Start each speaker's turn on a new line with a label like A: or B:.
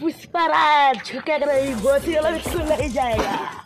A: पुष्पराज झुकेगा नहीं गोती वाला भी नहीं जाएगा।